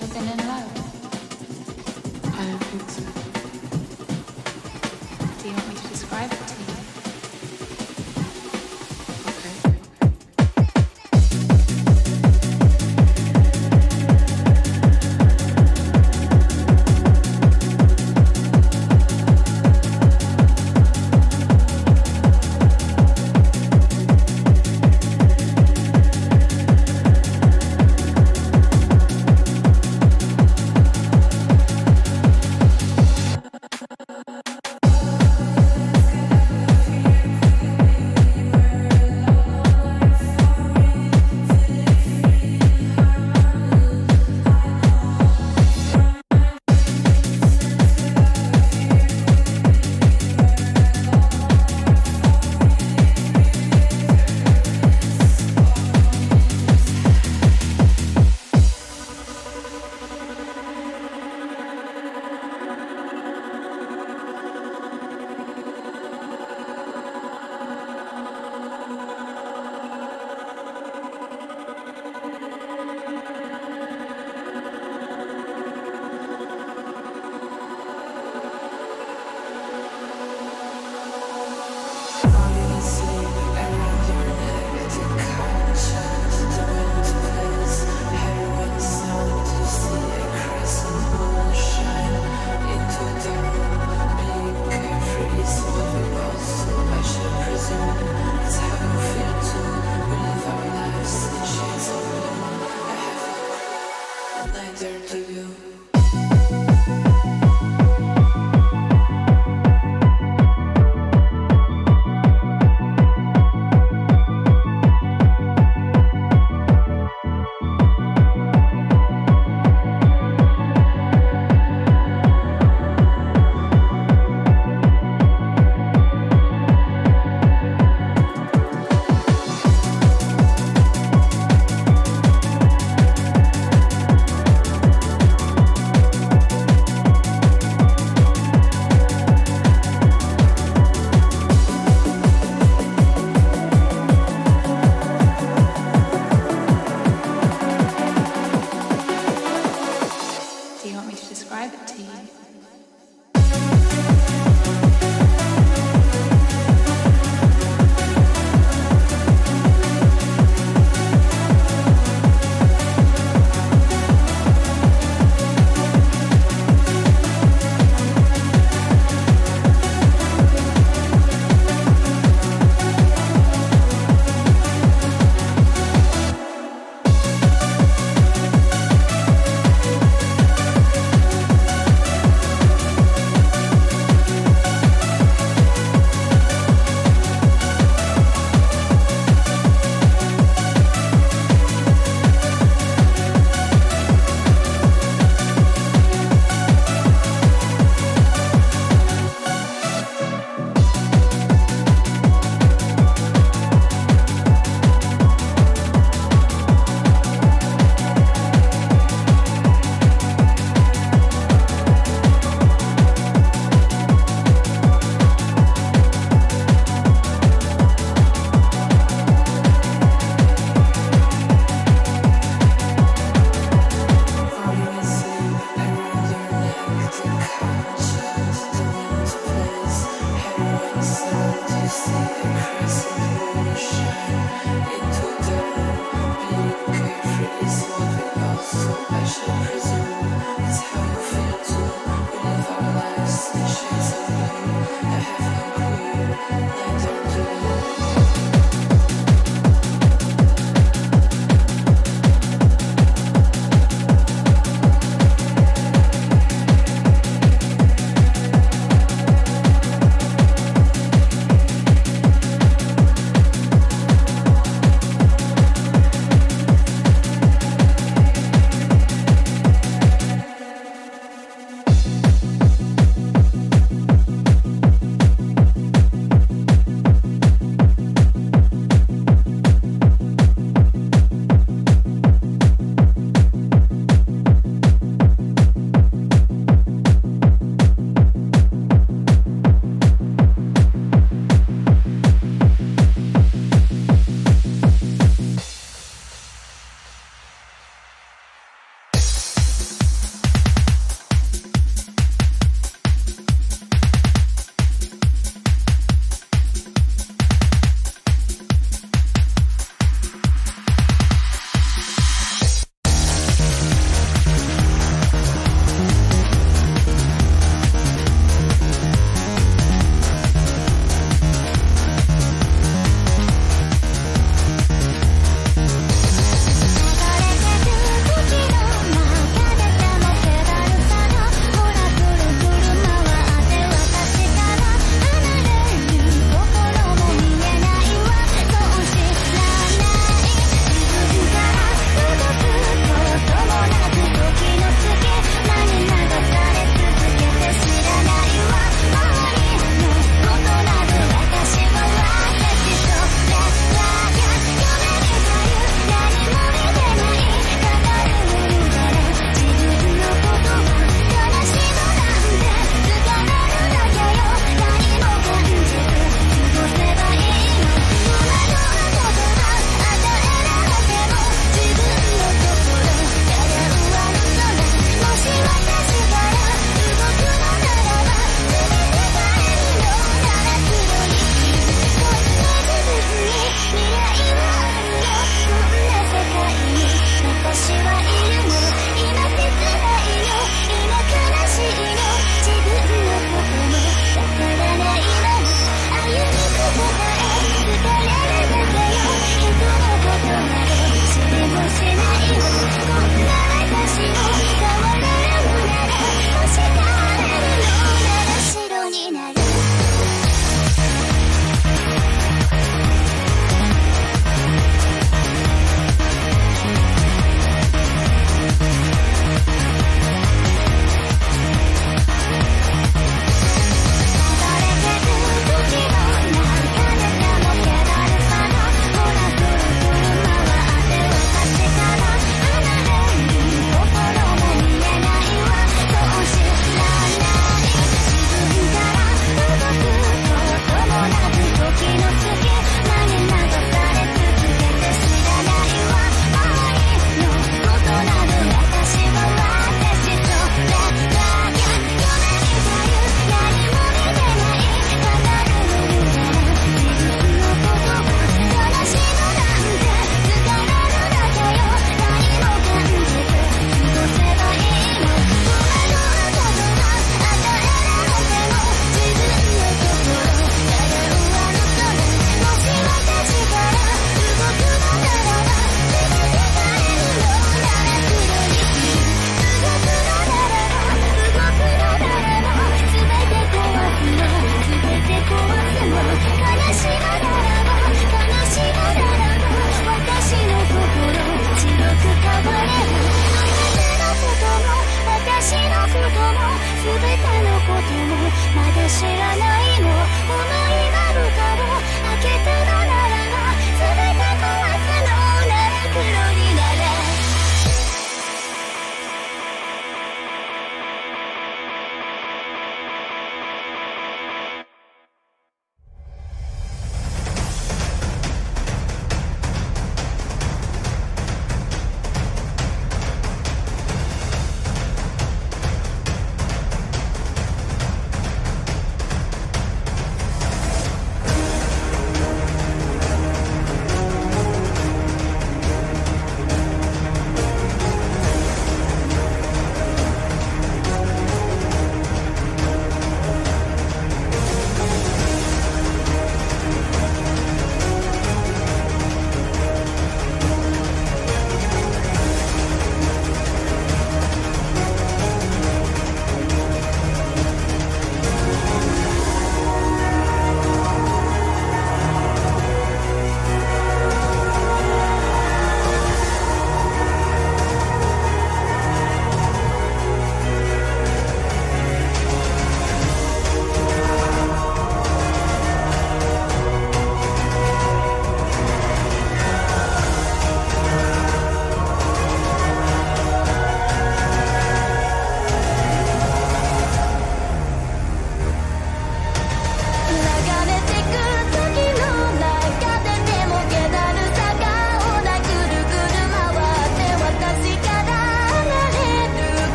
been in love? I don't think so. Do you want me to describe it to you?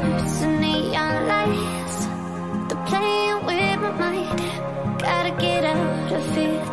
cars and neon lights. They're playing with my mind. Gotta get out of here.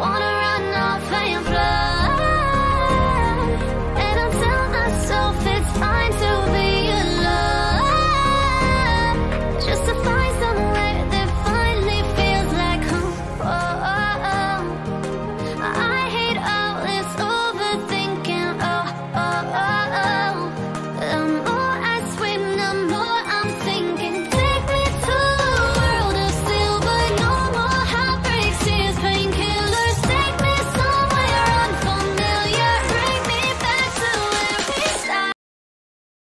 wanna